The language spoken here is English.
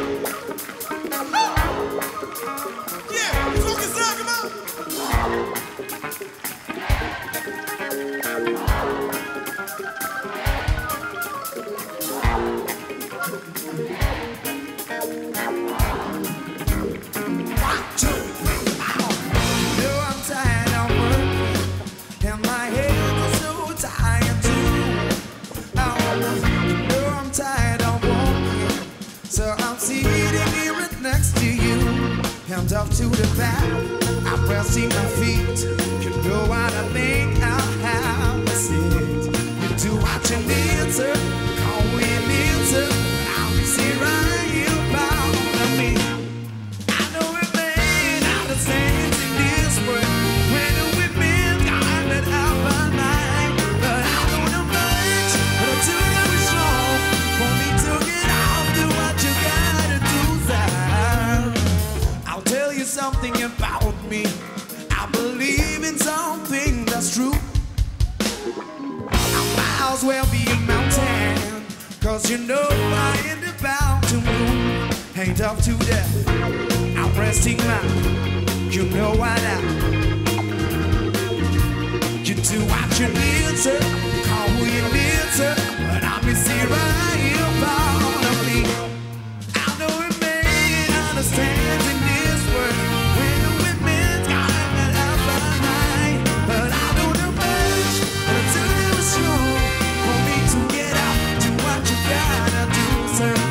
Yeah, fucking suck him out. Hands up to the back, I'm pressing my feet. You know what I think I'll have a seat. You do what you need something about me. I believe in something that's true. I might as well be a mountain, cause you know I ain't about to move. Ain't up to death, I'm resting my, you know what I. You do what you need to, answer.